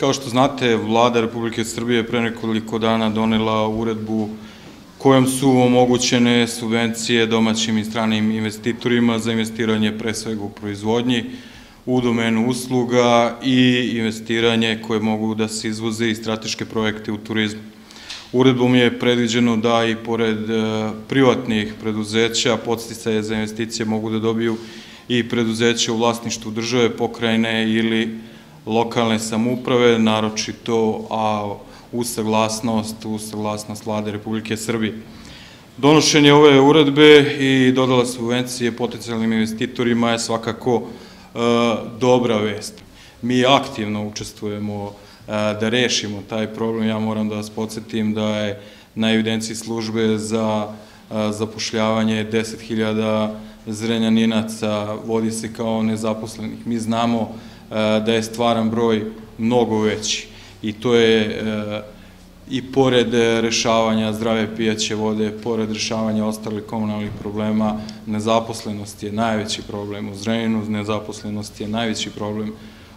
Kao što znate, vlada Republike Srbije pre nekoliko dana donela uredbu kojom su omogućene subvencije domaćim i stranim investitorima za investiranje pre svega u proizvodnji, u domenu usluga i investiranje koje mogu da se izvoze i strateške projekte u turizmu. Uredbom je predviđeno da i pored e, privatnih preduzeća podsticaje za investicije mogu da dobiju i preduzeća u vlasništvu države, pokrajine ili lokalne samuprave, naročito a u saglasnost, u saglasnost vlade Republike Srbije. Donošenje ove uredbe i dodala subvencije potencijalnim investitorima je svakako e, dobra vest. Mi aktivno učestvujemo e, da rešimo taj problem. Ja moram da vas podsjetim da je na evidenciji službe za e, zapošljavanje 10.000 zrenjaninaca vodi se kao nezaposlenih. Mi znamo da je stvaran broj mnogo veći i to je e, i pored rešavanja zdrave pijaće vode, pored rešavanja ostalih komunalnih problema, nezaposlenost je najveći problem u Zrenjinu, nezaposlenost je najveći problem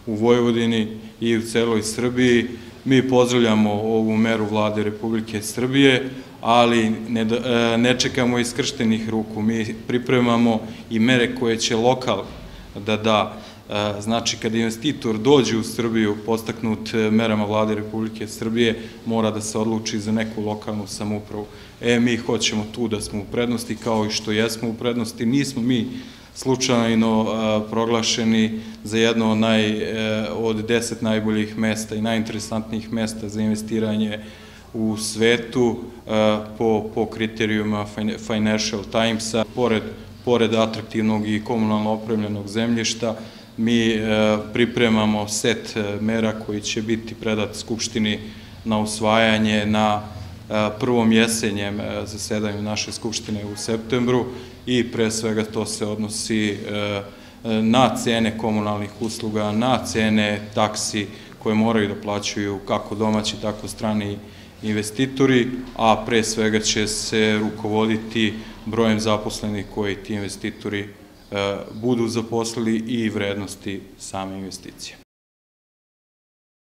u Vojvodini i u celoj Srbiji. Mi pozdravljamo ovu meru vlade Republike Srbije, ali ne, e, ne čekamo iskrštenih ruku. Mi pripremamo i mere koje će lokal da da znači, kad investitor dođe u Srbiju postaknut e, merama vlade Republike Srbije, mora da se odluči za neku lokalnu samupravu. E, mi hoćemo tu da smo u prednosti, kao i što jesmo u prednosti. Nismo mi slučajno e, proglašeni za jedno od, naj, od deset najboljih mesta i najinteresantnijih mesta za investiranje u svetu po, po kriterijuma Financial Timesa. Pored, pored atraktivnog i komunalno opremljenog zemljišta, mi e, pripremamo set e, mera koji će biti predat Skupštini na usvajanje na e, prvom jesenjem zasedanju naše Skupštine u septembru i pre svega to se odnosi na cene komunalnih usluga, na cene taksi koje moraju da plaćaju kako domaći, tako strani investitori, a pre svega će se rukovoditi brojem zaposlenih koji ti investitori budu zaposlili i vrednosti same investicije.